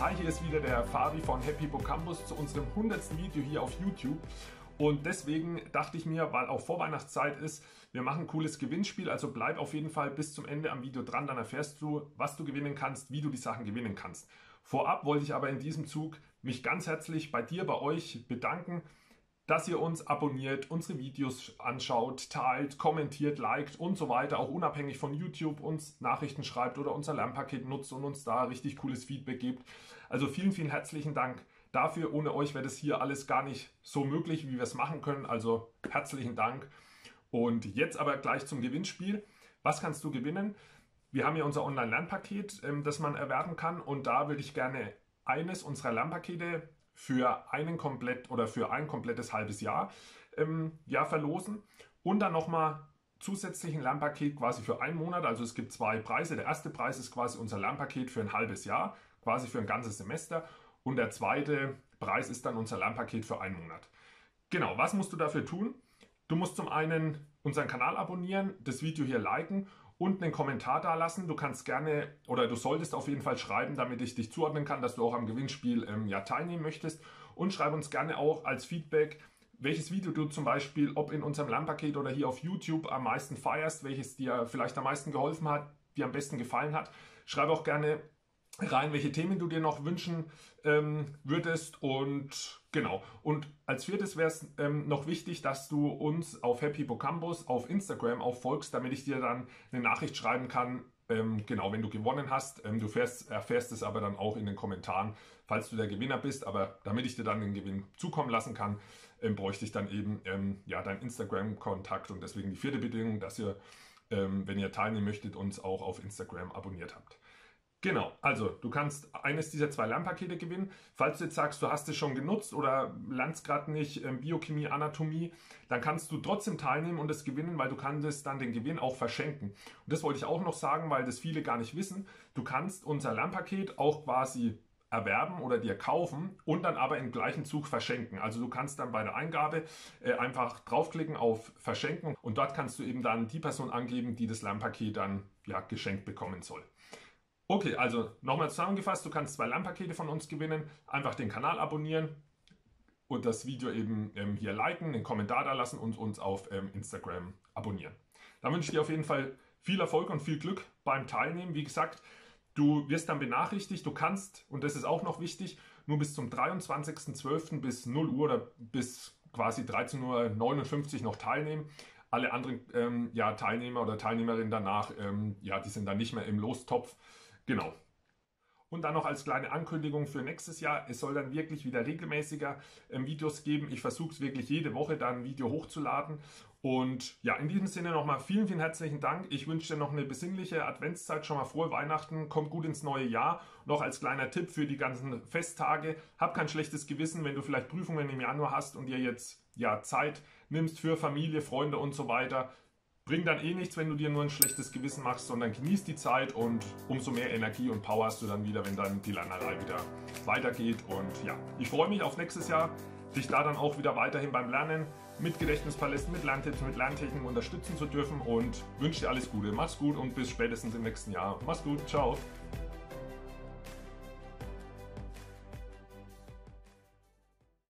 Hi, hier ist wieder der Fabi von Happy Campus zu unserem 100. Video hier auf YouTube. Und deswegen dachte ich mir, weil auch Vorweihnachtszeit ist, wir machen ein cooles Gewinnspiel. Also bleib auf jeden Fall bis zum Ende am Video dran, dann erfährst du, was du gewinnen kannst, wie du die Sachen gewinnen kannst. Vorab wollte ich aber in diesem Zug mich ganz herzlich bei dir, bei euch bedanken dass ihr uns abonniert, unsere Videos anschaut, teilt, kommentiert, liked und so weiter, auch unabhängig von YouTube uns Nachrichten schreibt oder unser Lernpaket nutzt und uns da richtig cooles Feedback gibt. Also vielen, vielen herzlichen Dank dafür. Ohne euch wäre das hier alles gar nicht so möglich, wie wir es machen können. Also herzlichen Dank. Und jetzt aber gleich zum Gewinnspiel. Was kannst du gewinnen? Wir haben hier unser Online-Lernpaket, ähm, das man erwerben kann und da würde ich gerne eines unserer Lernpakete für einen komplett oder für ein komplettes halbes Jahr ähm, ja, verlosen und dann nochmal zusätzlich ein Lernpaket quasi für einen Monat. Also es gibt zwei Preise. Der erste Preis ist quasi unser Lernpaket für ein halbes Jahr, quasi für ein ganzes Semester. Und der zweite Preis ist dann unser Lernpaket für einen Monat. Genau, was musst du dafür tun? Du musst zum einen unseren Kanal abonnieren, das Video hier liken und einen Kommentar da lassen. Du kannst gerne oder du solltest auf jeden Fall schreiben, damit ich dich zuordnen kann, dass du auch am Gewinnspiel ähm, ja teilnehmen möchtest. Und schreib uns gerne auch als Feedback, welches Video du zum Beispiel, ob in unserem Lernpaket oder hier auf YouTube am meisten feierst, welches dir vielleicht am meisten geholfen hat, dir am besten gefallen hat. Schreib auch gerne rein, welche Themen du dir noch wünschen ähm, würdest. Und genau. Und als viertes wäre es ähm, noch wichtig, dass du uns auf Happy Bocambus auf Instagram auch folgst, damit ich dir dann eine Nachricht schreiben kann. Ähm, genau, wenn du gewonnen hast. Ähm, du fährst, erfährst es aber dann auch in den Kommentaren, falls du der Gewinner bist. Aber damit ich dir dann den Gewinn zukommen lassen kann, ähm, bräuchte ich dann eben ähm, ja, deinen Instagram-Kontakt. Und deswegen die vierte Bedingung, dass ihr, wenn ihr teilnehmen möchtet, uns auch auf Instagram abonniert habt. Genau, also du kannst eines dieser zwei Lernpakete gewinnen. Falls du jetzt sagst, du hast es schon genutzt oder lernst gerade nicht ähm, Biochemie, Anatomie, dann kannst du trotzdem teilnehmen und es gewinnen, weil du kannst dann den Gewinn auch verschenken. Und das wollte ich auch noch sagen, weil das viele gar nicht wissen. Du kannst unser Lernpaket auch quasi erwerben oder dir kaufen und dann aber im gleichen Zug verschenken. Also du kannst dann bei der Eingabe äh, einfach draufklicken auf Verschenken und dort kannst du eben dann die Person angeben, die das Lernpaket dann ja geschenkt bekommen soll. Okay, also nochmal zusammengefasst, du kannst zwei Lernpakete von uns gewinnen. Einfach den Kanal abonnieren und das Video eben ähm, hier liken, einen Kommentar da lassen und uns auf ähm, Instagram abonnieren. Da wünsche ich dir auf jeden Fall viel Erfolg und viel Glück beim Teilnehmen. Wie gesagt, du wirst dann benachrichtigt, du kannst, und das ist auch noch wichtig, nur bis zum 23.12. bis 0 Uhr oder bis quasi 13.59 Uhr noch teilnehmen. Alle anderen ähm, ja, Teilnehmer oder Teilnehmerinnen danach, ähm, ja, die sind dann nicht mehr im Lostopf. Genau. Und dann noch als kleine Ankündigung für nächstes Jahr, es soll dann wirklich wieder regelmäßiger ähm, Videos geben. Ich versuche es wirklich jede Woche dann ein Video hochzuladen. Und ja, in diesem Sinne nochmal vielen, vielen herzlichen Dank. Ich wünsche dir noch eine besinnliche Adventszeit, schon mal frohe Weihnachten, kommt gut ins neue Jahr. Noch als kleiner Tipp für die ganzen Festtage, hab kein schlechtes Gewissen, wenn du vielleicht Prüfungen im Januar hast und dir jetzt ja Zeit nimmst für Familie, Freunde und so weiter Bringt dann eh nichts, wenn du dir nur ein schlechtes Gewissen machst, sondern genießt die Zeit und umso mehr Energie und Power hast du dann wieder, wenn dann die Lernerei wieder weitergeht. Und ja, ich freue mich auf nächstes Jahr, dich da dann auch wieder weiterhin beim Lernen mit Gedächtnispalästen, mit Lerntipps, mit Lerntechniken unterstützen zu dürfen und wünsche dir alles Gute. Mach's gut und bis spätestens im nächsten Jahr. Mach's gut, ciao.